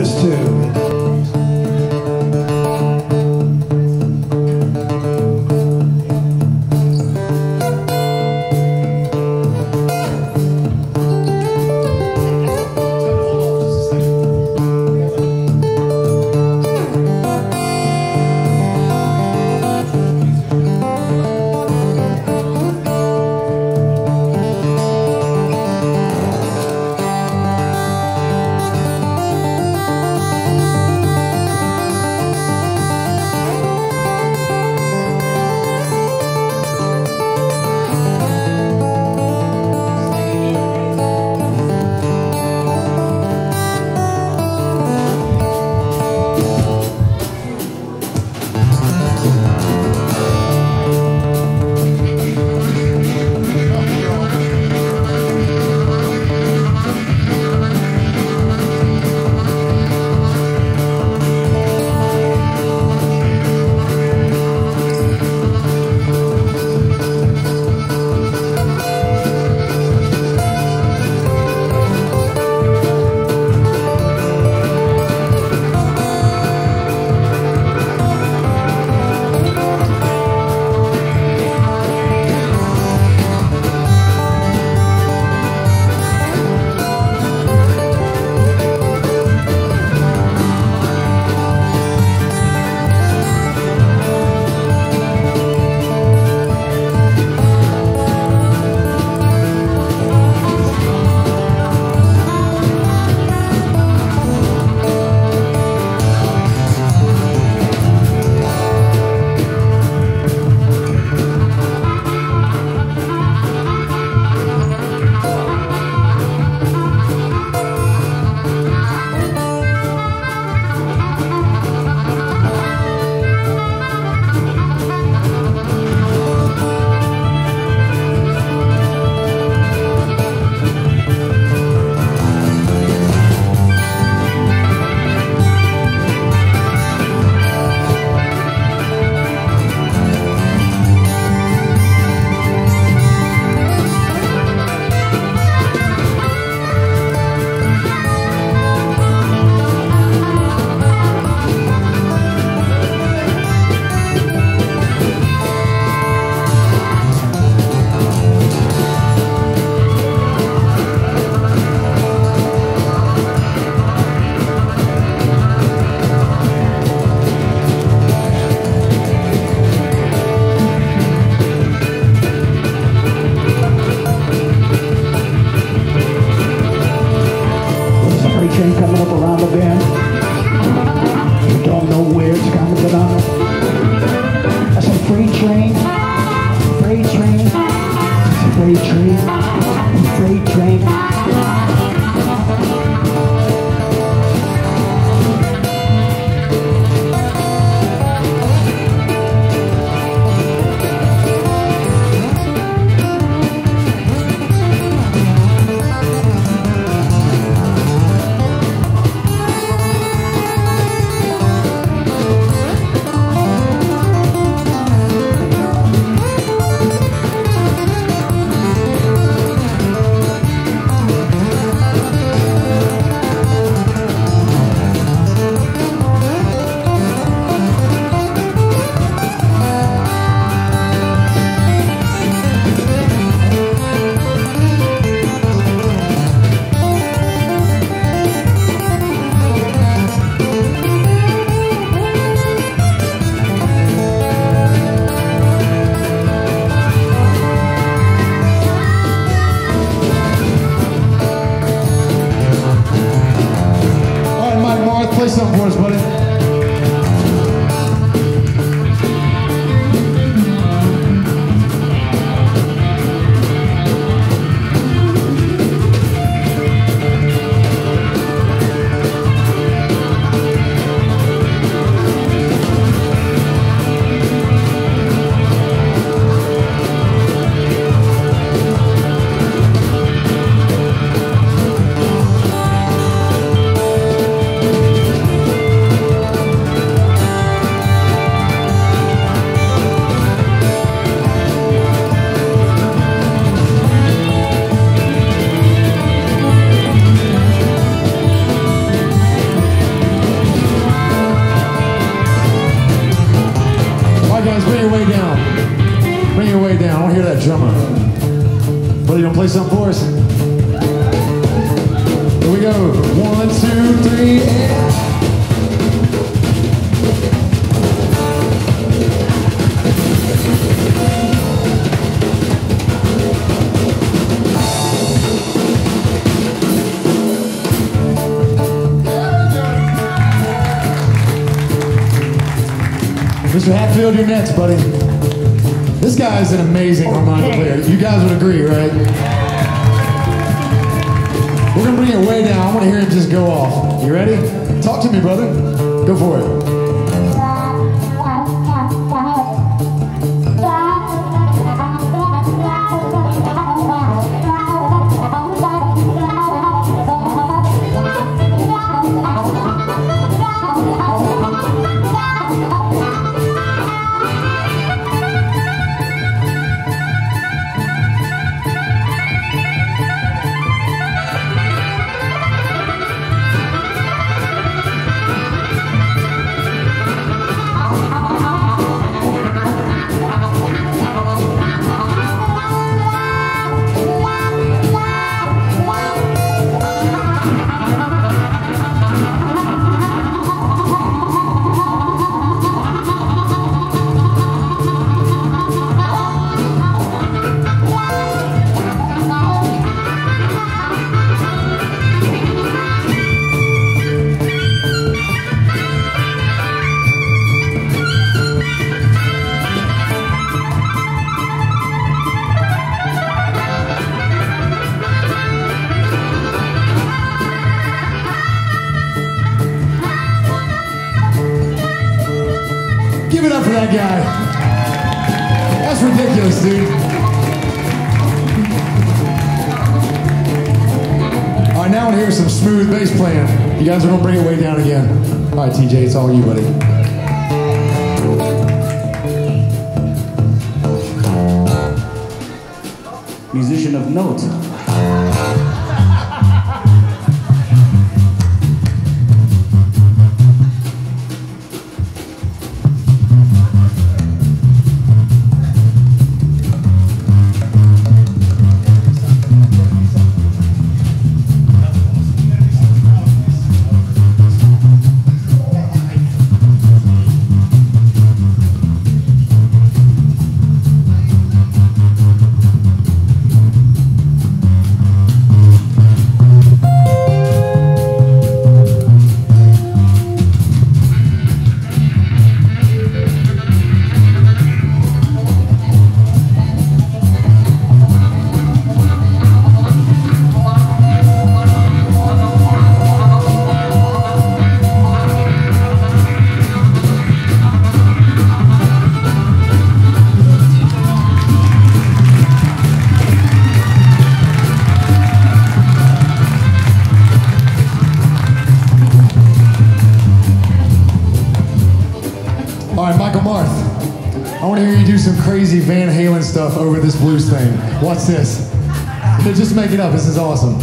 this too. For us. Here we go. One, two, three, and. Mr. Hatfield, you're next, buddy. This guy is an amazing oh, harmonica player. You guys would agree, right? We're gonna bring it way down. I want to hear him just go off. You ready? Talk to me, brother. Go for it. That guy. That's ridiculous, dude. All right, now I want hear some smooth bass playing. You guys are going to bring it way down again. All right, TJ, it's all you, buddy. musician of note. Hear you do some crazy Van Halen stuff over this blues thing. Watch this. Just make it up. This is awesome.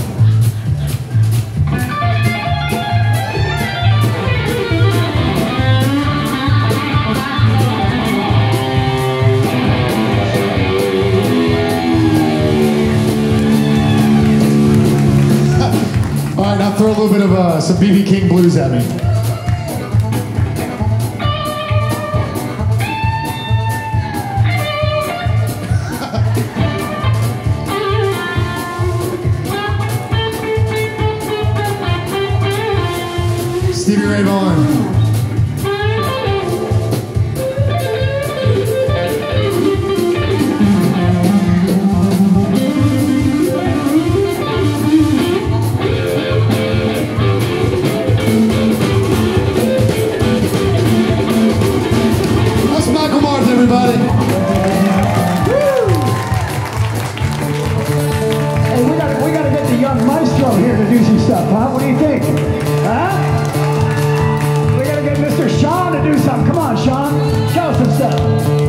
All right, now throw a little bit of uh, some BB King blues at me. The young maestro here to do some stuff, huh? What do you think? Huh? Come on, Shaun. Show us some stuff.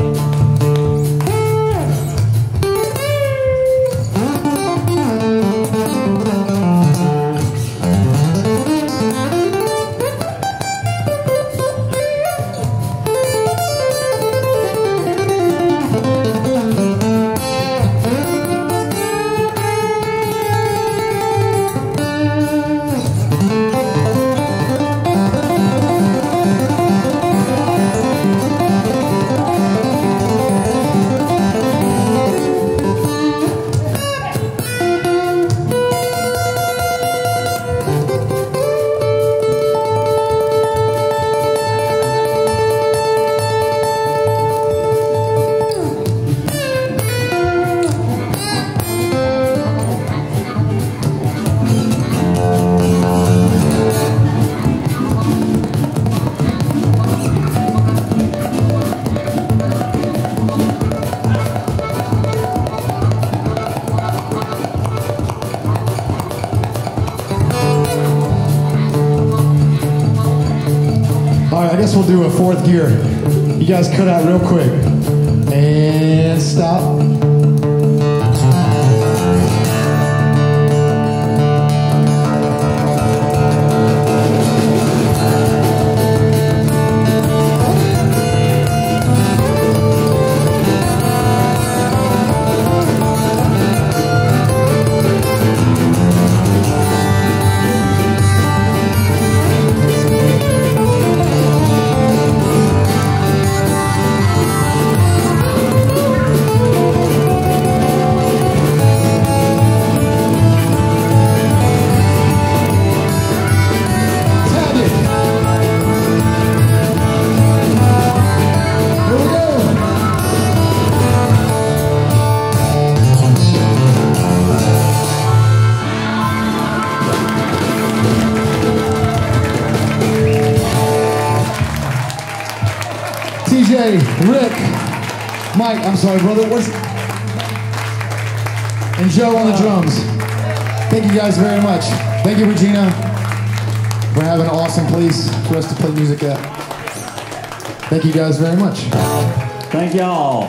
Guess we'll do a fourth gear. You guys cut out real quick. And stop. Rick, Mike, I'm sorry, brother. What's and Joe on the uh, drums. Thank you guys very much. Thank you, Regina, for having an awesome place for us to play music at. Thank you guys very much. Thank y'all.